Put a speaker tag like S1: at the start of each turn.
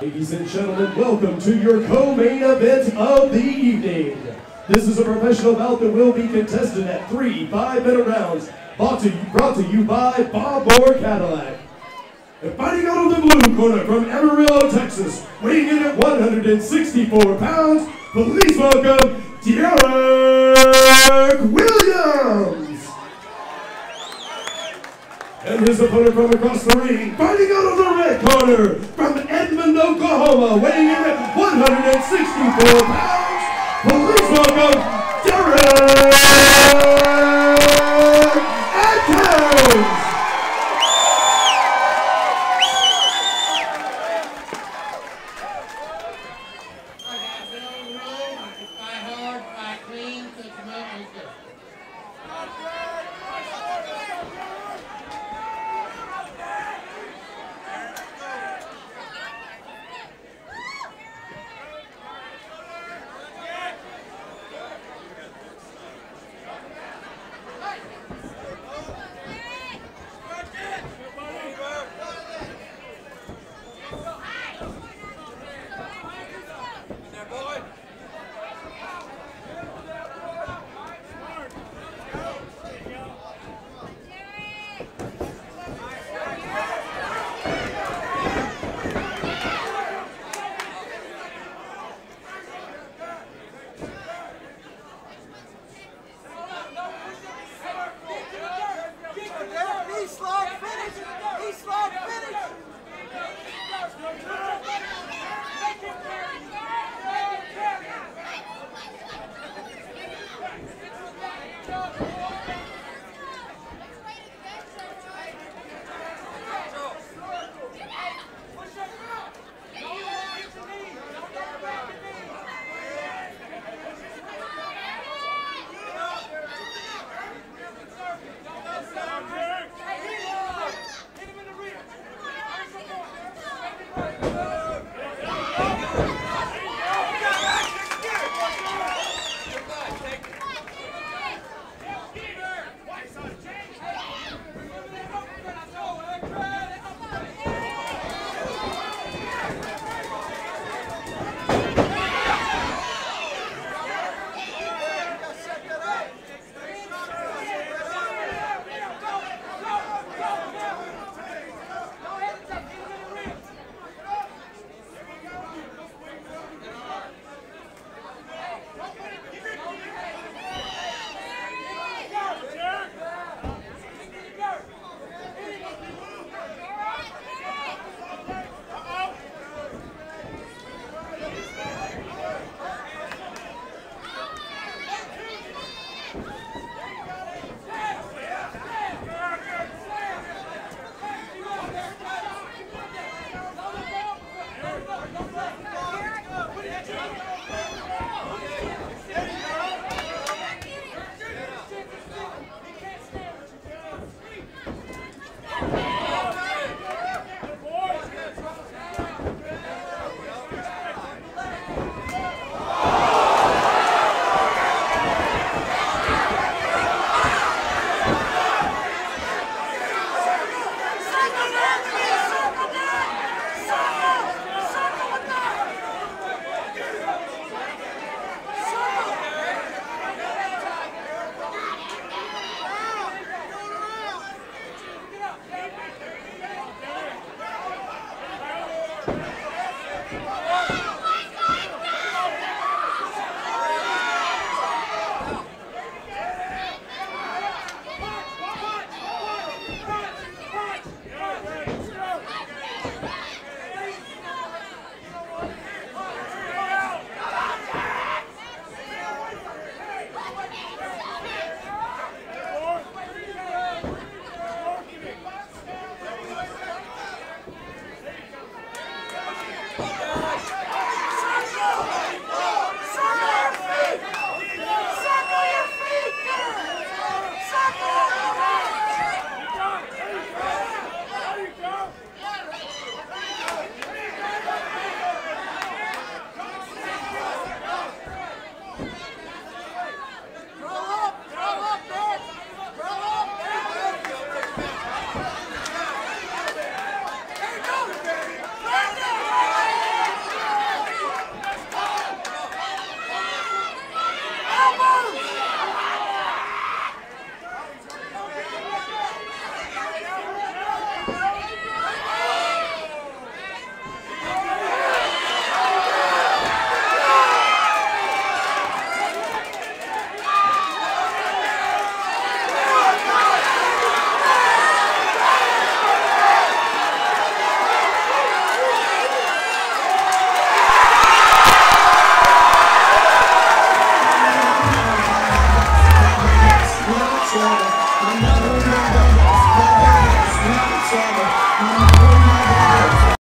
S1: Ladies and gentlemen, welcome to your co-main event of the evening. This is a professional bout that will be contested at three five-minute rounds, brought to, you, brought to you by Bob Moore Cadillac. And fighting out of the blue corner from Amarillo, Texas, weighing in at 164 pounds, please welcome Derrick Williams. And his opponent from across the ring, fighting out of the red corner from Edmond, Oklahoma, weighing in at 164 pounds, please welcome Adkins.